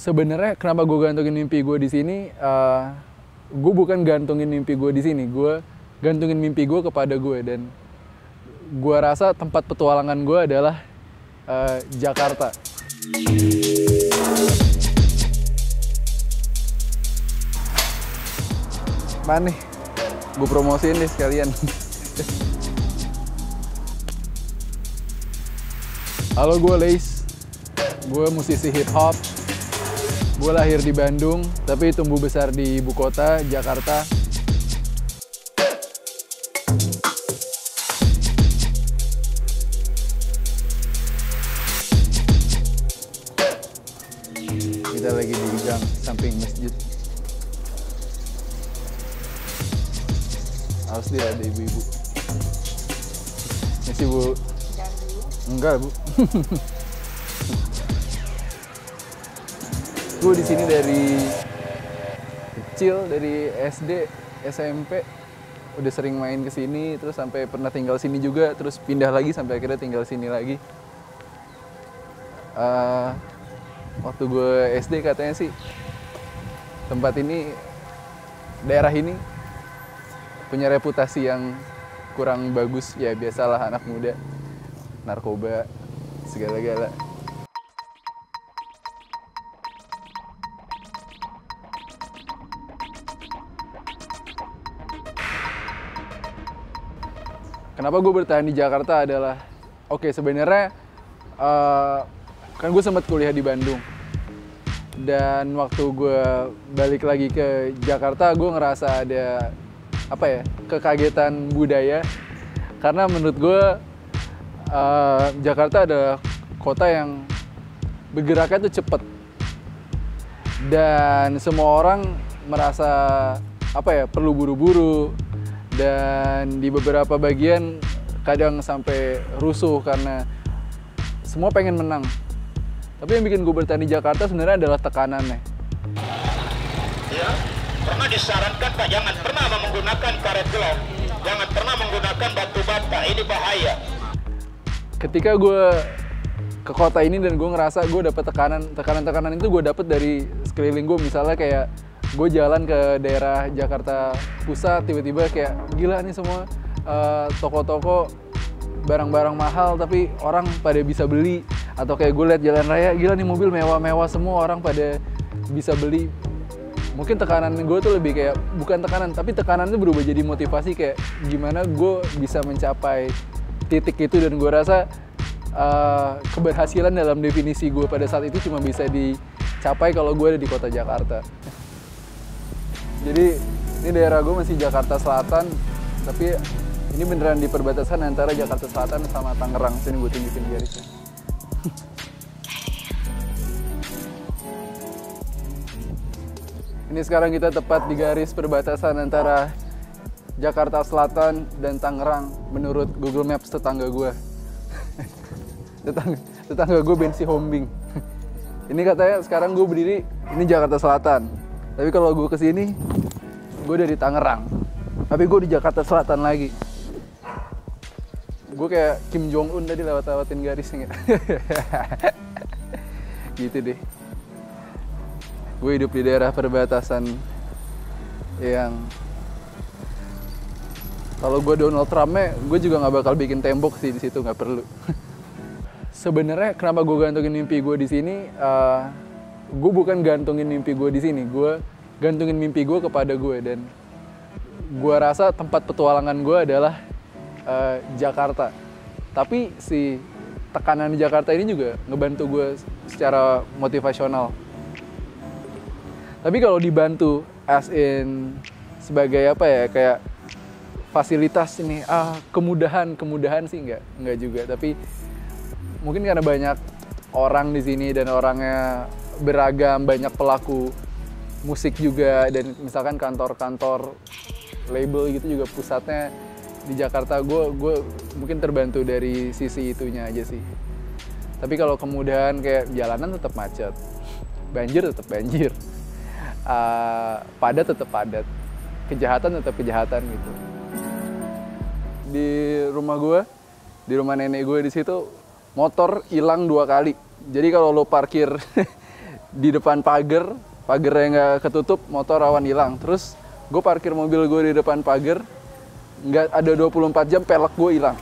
sebenarnya kenapa gue gantungin mimpi gue di sini uh, gue bukan gantungin mimpi gue di sini gue gantungin mimpi gue kepada gue dan gue rasa tempat petualangan gue adalah uh, Jakarta. Mana nih? Gue promosiin deh sekalian. Halo gue Lace. Gue musisi hip hop gue lahir di Bandung tapi tumbuh besar di ibu kota Jakarta. Kita lagi di gang samping masjid. Harus dia ada ibu-ibu. Misi bu? Enggak bu gue di sini dari kecil dari SD SMP udah sering main ke sini terus sampai pernah tinggal sini juga terus pindah lagi sampai akhirnya tinggal sini lagi. Uh, waktu gue SD katanya sih tempat ini daerah ini punya reputasi yang kurang bagus. Ya biasalah anak muda narkoba segala-gala kenapa gue bertahan di Jakarta adalah oke okay, sebenarnya uh, kan gue sempat kuliah di Bandung. Dan waktu gue balik lagi ke Jakarta gue ngerasa ada apa ya kekagetan budaya. Karena menurut gue uh, Jakarta adalah kota yang bergeraknya tuh cepet. Dan semua orang merasa apa ya perlu buru-buru dan di beberapa bagian kadang sampai rusuh karena semua pengen menang. Tapi yang bikin gue bertahan di Jakarta sebenarnya adalah tekanannya. Ya, pernah disarankan Pak jangan pernah menggunakan karet gelap, jangan pernah menggunakan batu bata, ini bahaya. Ketika gue ke kota ini dan gue ngerasa gue dapet tekanan, tekanan-tekanan itu gue dapet dari sekeliling gue misalnya kayak gue jalan ke daerah Jakarta Pusat tiba-tiba kayak gila nih semua uh, toko-toko barang-barang mahal tapi orang pada bisa beli. Atau kayak gue liat jalan raya gila nih mobil mewah-mewah semua orang pada bisa beli. Mungkin tekanan gue tuh lebih kayak bukan tekanan tapi tekanan itu berubah jadi motivasi kayak gimana gue bisa mencapai titik itu. Dan gue rasa uh, keberhasilan dalam definisi gue pada saat itu cuma bisa dicapai kalau gue ada di kota Jakarta jadi ini daerah gue masih Jakarta Selatan tapi ini beneran di perbatasan antara Jakarta Selatan sama Tangerang. Sini gue tunjukin garisnya ini sekarang kita tepat di garis perbatasan antara Jakarta Selatan dan Tangerang menurut Google Maps tetangga gue tetangga, tetangga gue bensi hombing. Ini katanya sekarang gue berdiri ini Jakarta Selatan tapi kalau gue ke sini gue dari Tangerang. Tapi gue di Jakarta Selatan lagi. Gue kayak Kim Jong Un tadi lewat lewatin garisnya. Gitu deh. Gue hidup di daerah perbatasan yang kalau gue Donald Trumpnya gue juga nggak bakal bikin tembok sih di situ nggak perlu. Sebenarnya kenapa gue gantungin mimpi gue di sini uh, gue bukan gantungin mimpi gue di sini gue gantungin mimpi gue kepada gue dan gue rasa tempat petualangan gue adalah uh, Jakarta. Tapi si tekanan di Jakarta ini juga ngebantu gue secara motivasional. Tapi kalau dibantu as in sebagai apa ya kayak fasilitas ini ah kemudahan kemudahan sih nggak nggak juga. Tapi mungkin karena banyak orang di sini dan orangnya beragam banyak pelaku musik juga dan misalkan kantor-kantor label gitu juga pusatnya di Jakarta. Gue gue mungkin terbantu dari sisi itunya aja sih. Tapi kalau kemudahan kayak jalanan tetap macet banjir tetap banjir uh, padat tetap padat kejahatan tetap kejahatan gitu. Di rumah gue di rumah nenek gue di situ motor hilang dua kali. Jadi kalau lo parkir di depan pagar pagar yang nggak ketutup motor rawan hilang. Terus gue parkir mobil gue di depan pagar nggak ada 24 jam pelek gue hilang.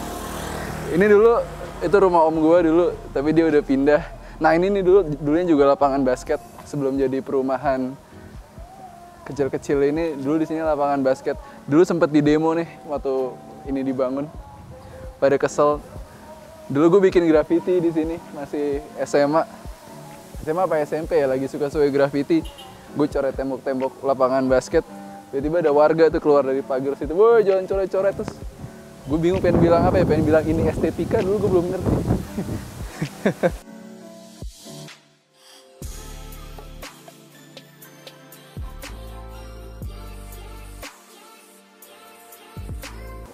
Ini dulu itu rumah om gue dulu tapi dia udah pindah. Nah ini nih dulu dulunya juga lapangan basket sebelum jadi perumahan kecil-kecil ini dulu di sini lapangan basket. Dulu sempet di demo nih waktu ini dibangun. Pada kesel. Dulu gue bikin graffiti di sini masih SMA SMA apa SMP ya lagi suka-suka graffiti. Gue coret tembok-tembok lapangan basket. Tiba-tiba ada warga tuh keluar dari pagar situ. Woi jalan coret-coret terus gue bingung pengen bilang apa ya pengen bilang ini estetika dulu gue belum ngerti.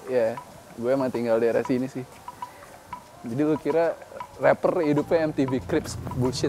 Ya gue emang tinggal daerah sini sih. Jadi lu kira rapper hidupnya MTV Crips bullshit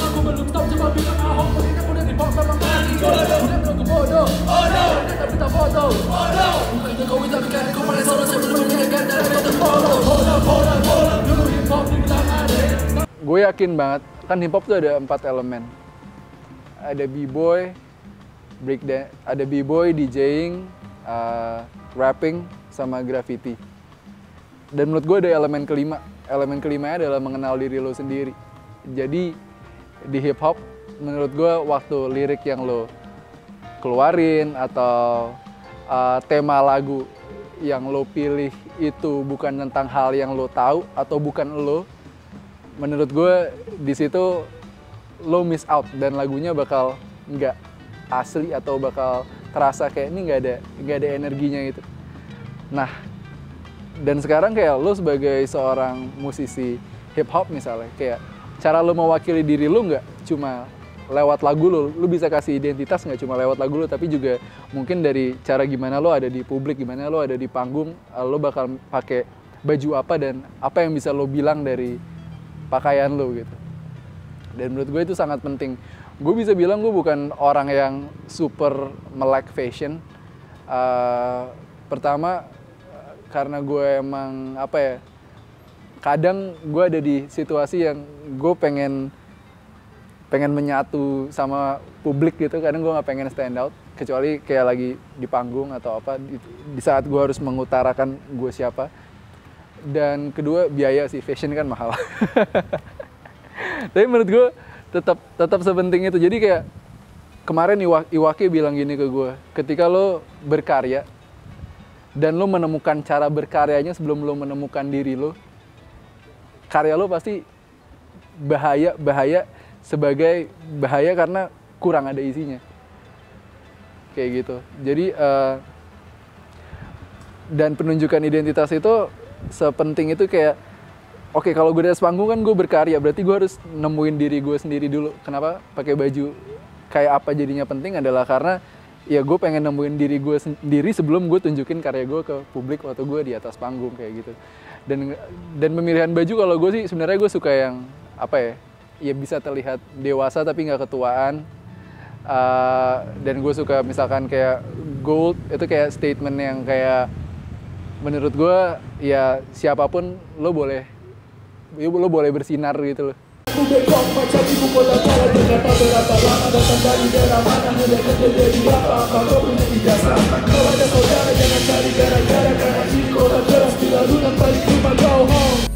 aku belum stop coba bilang ahok Pengen udah di bawah memang masih jodoh Udah bilang bodoh, oh no Ternyata kita foto, oh no Bukan Jokowi tapi kan aku paling solo Saya belum mengingatkan dan kata follow Hold up, hold up, hold up Dulu hip hop dibilang aneh Gue yakin banget, kan hip hop tuh ada empat elemen. Ada b-boy, break dance, ada b-boy, DJing, uh, rapping, sama graffiti. Dan menurut gue ada elemen kelima. Elemen kelimanya adalah mengenal diri lo sendiri. Jadi di hip hop, menurut gue waktu lirik yang lo keluarin atau uh, tema lagu yang lo pilih itu bukan tentang hal yang lo tahu atau bukan lo, menurut gue di situ lo miss out dan lagunya bakal nggak asli atau bakal terasa kayak ini nggak ada nggak ada energinya gitu. Nah, dan sekarang kayak lo sebagai seorang musisi hip hop misalnya kayak cara lo mewakili diri lo nggak cuma lewat lagu lo, lo bisa kasih identitas nggak cuma lewat lagu lo tapi juga mungkin dari cara gimana lo ada di publik gimana lo ada di panggung eh, lo bakal pakai baju apa dan apa yang bisa lo bilang dari pakaian lo gitu. Dan menurut gue itu sangat penting. Gue bisa bilang gue bukan orang yang super melek fashion. Eh, pertama eh, karena gue emang apa ya kadang gue ada di situasi yang gue pengen pengen menyatu sama publik gitu. Kadang gue nggak pengen stand out kecuali kayak lagi di panggung atau apa di, di saat gue harus mengutarakan gue siapa. Dan kedua biaya sih fashion kan mahal. Tapi menurut gue tetap tetap sepenting itu. Jadi kayak kemarin Iwa, Iwaki bilang gini ke gue ketika lo berkarya dan lo menemukan cara berkaryanya sebelum lo menemukan diri lo karya lo pasti bahaya bahaya sebagai bahaya karena kurang ada isinya. Kayak gitu. Jadi eh, dan penunjukan identitas itu sepenting itu kayak oke kalau gue di atas panggung kan gue berkarya berarti gue harus nemuin diri gue sendiri dulu. Kenapa pakai baju? Kayak apa jadinya penting adalah karena ya gue pengen nemuin diri gue sendiri sebelum gue tunjukin karya gue ke publik waktu gue di atas panggung kayak gitu dan dan pemilihan baju kalau gue sih sebenarnya gue suka yang apa ya ya bisa terlihat dewasa tapi nggak ketuaan. Uh, dan gue suka misalkan kayak gold itu kayak statement yang kayak menurut gue ya siapa pun lo boleh ya lo boleh bersinar gitu loh Tuve con machabibu con la cara de la tata a odiar